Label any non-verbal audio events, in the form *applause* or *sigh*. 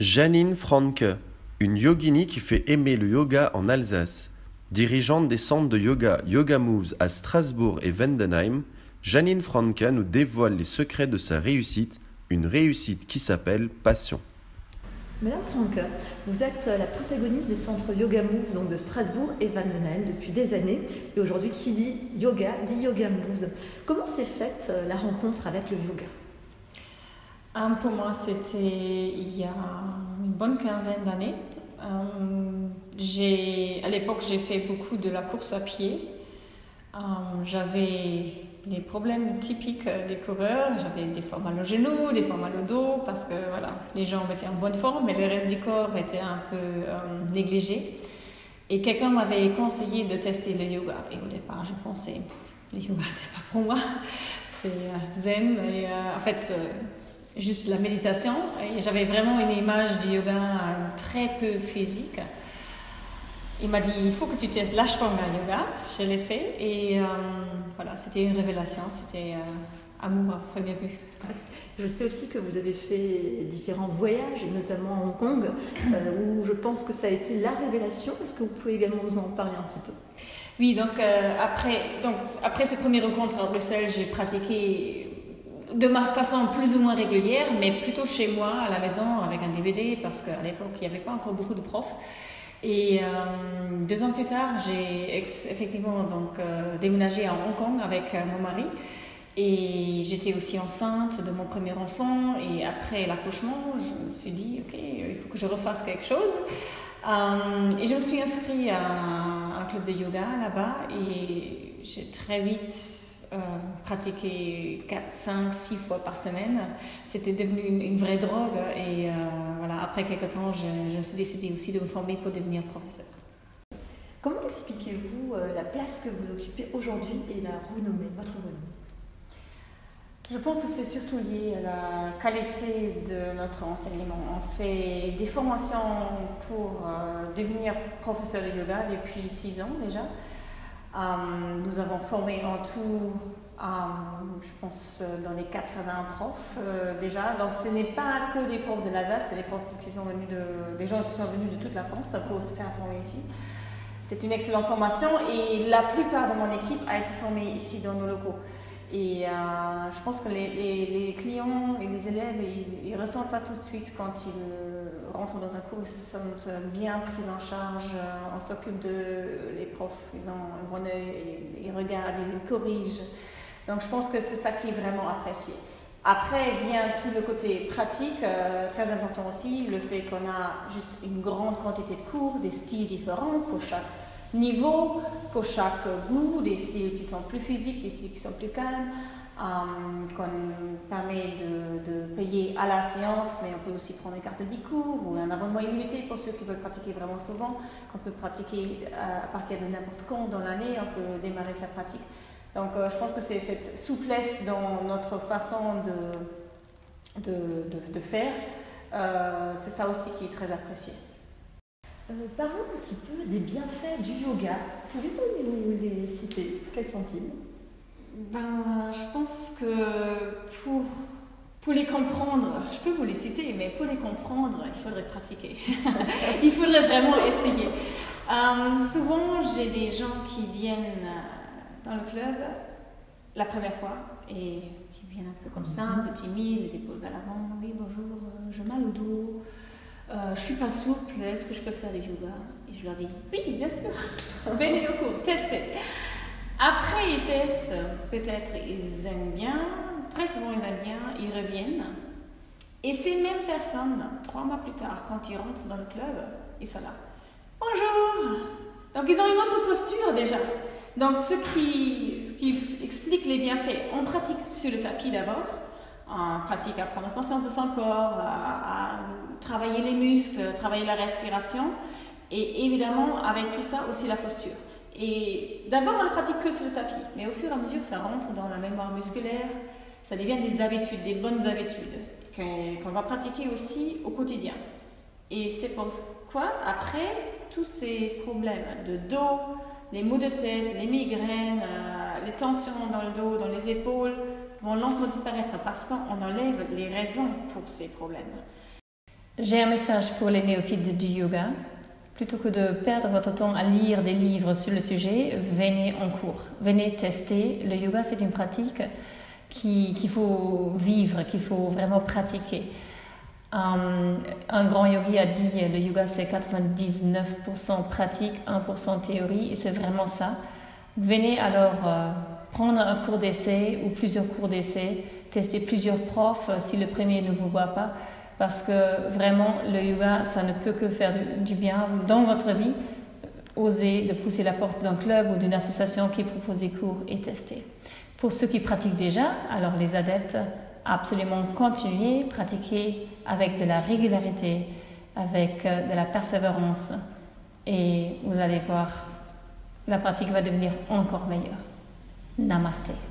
Janine Franke, une yogini qui fait aimer le yoga en Alsace. Dirigeante des centres de yoga Yoga Moves à Strasbourg et Wendenheim, Janine Franke nous dévoile les secrets de sa réussite, une réussite qui s'appelle passion. Madame Franke, vous êtes la protagoniste des centres Yoga Moves donc de Strasbourg et Wendenheim depuis des années. Et aujourd'hui, qui dit yoga dit Yoga Moves. Comment s'est faite euh, la rencontre avec le yoga? Um, pour moi, c'était il y a une bonne quinzaine d'années. Um, à l'époque, j'ai fait beaucoup de la course à pied. Um, j'avais les problèmes typiques des coureurs. J'avais des fois mal au genou, des fois mal au dos, parce que voilà, les jambes étaient en bonne forme, mais le reste du corps était un peu négligé. Et quelqu'un m'avait conseillé de tester le yoga. Et au départ, je pensais, le yoga, *laughs* c'est pas pour moi. C'est euh, zen. Et euh, en fait, euh, juste la méditation. Et j'avais vraiment une image du yoga très peu physique. Il m'a dit, il faut que tu testes l'ashtanga yoga. Je l'ai fait et euh, voilà, c'était une révélation, c'était euh, amour à première vue. Je sais aussi que vous avez fait différents voyages, et notamment à Hong Kong, euh, où je pense que ça a été la révélation. Est-ce que vous pouvez également nous en parler un petit peu? Oui, donc, euh, après, donc après cette première rencontre à Bruxelles, j'ai pratiqué de ma façon plus ou moins régulière, mais plutôt chez moi, à la maison, avec un DVD, parce qu'à l'époque, il n'y avait pas encore beaucoup de profs. Et euh, deux ans plus tard, j'ai effectivement donc, euh, déménagé à Hong Kong avec euh, mon mari. Et j'étais aussi enceinte de mon premier enfant. Et après l'accouchement, je me suis dit, OK, il faut que je refasse quelque chose. Et je me suis inscrite à un club de yoga là-bas. Et j'ai très vite euh, pratiqué 4, 5, 6 fois par semaine. C'était devenu une, une, vraie drogue. Et euh, voilà, après quelques temps, je, je, me suis décidée aussi de me former pour devenir professeur. Comment expliquez-vous euh, la place que vous occupez aujourd'hui et la renommée, votre renommée? Je pense que c'est surtout lié à la qualité de notre enseignement. On fait des formations pour euh, devenir professeur de yoga depuis 6 ans déjà. Um, nous avons formé en tout, um, je pense, dans les 80 profs euh, déjà. Donc ce n'est pas que des profs de l'Alsace, c'est des profs qui sont venus de, des gens qui sont venus de toute la France pour se faire former ici. C'est une excellente formation et la plupart de mon équipe a été formée ici dans nos locaux. Et euh, je pense que les, les, les, clients et les élèves, ils, ressentent ça tout de suite quand ils rentrent dans un cours, ils se sentent bien pris en charge, on s'occupe de les profs, ils ont un bon œil, ils, regardent, ils corrigent. Donc je pense que c'est ça qui est vraiment apprécié. Après vient tout le côté pratique, euh, très important aussi, le fait qu'on a juste une grande quantité de cours, des styles différents pour chaque niveau pour chaque goût, des styles qui sont plus physiques, des styles qui sont plus calmes, um, qu'on permet de, payer à la séance, mais on peut aussi prendre une carte de 10 cours ou un abonnement illimité pour ceux qui veulent pratiquer vraiment souvent, qu'on peut pratiquer à partir de n'importe quand dans l'année, on peut démarrer sa pratique. Donc euh, je pense que c'est cette souplesse dans notre façon de, de, de, faire, euh, c'est ça aussi qui est très apprécié. Euh, parlons un petit peu des bienfaits du yoga. Pouvez-vous nous les citer? Quels sont-ils? Ben, Je pense que pour, pour les comprendre, je peux vous les citer, mais pour les comprendre, il faudrait pratiquer. *laughs* il faudrait vraiment essayer. Euh, souvent, j'ai des gens qui viennent dans le club la première fois et qui viennent un peu comme ça, un peu timides, les épaules vers l'avant. Oui, bonjour, je mal au dos. Euh, je suis pas souple, est-ce que je peux faire du yoga? Et je leur dis oui, bien sûr, venez au cours, testez. Après, ils testent, peut-être ils aiment bien, très souvent ils aiment bien, ils reviennent. Et ces mêmes personnes, trois mois plus tard, quand ils rentrent dans le club, ils sont là. Bonjour Donc ils ont une autre posture déjà. Donc ce qui, ce qui explique les bienfaits, on pratique sur le tapis d'abord, on pratique à prendre conscience de son corps, à, à travailler les muscles, travailler la respiration et évidemment avec tout ça aussi la posture. Et d'abord on ne pratique que sur le tapis, mais au fur et à mesure ça rentre dans la mémoire musculaire, ça devient des habitudes, des bonnes habitudes qu'on va pratiquer aussi au quotidien. Et c'est pourquoi après tous ces problèmes de dos, les maux de tête, les migraines, euh, les tensions dans le dos, dans les épaules vont lentement disparaître parce qu'on enlève les raisons pour ces problèmes. J'ai un message pour les néophytes du yoga. Plutôt que de perdre votre temps à lire des livres sur le sujet, venez en cours. Venez tester. Le yoga, c'est une pratique qu'il faut vivre, qu'il faut vraiment pratiquer. Un grand yogi a dit le yoga c'est 99% pratique, 1% théorie et c'est vraiment ça. Venez alors euh, prendre un cours d'essai ou plusieurs cours d'essai, tester plusieurs profs euh, si le premier ne vous voit pas parce que vraiment le yoga ça ne peut que faire du, bien dans votre vie. Osez de pousser la porte d'un club ou d'une association qui propose des cours et tester. Pour ceux qui pratiquent déjà, alors les adeptes, absolument continuer, pratiquer avec de la régularité, avec euh, de la persévérance et vous allez voir, la pratique va devenir encore meilleure. Namaste.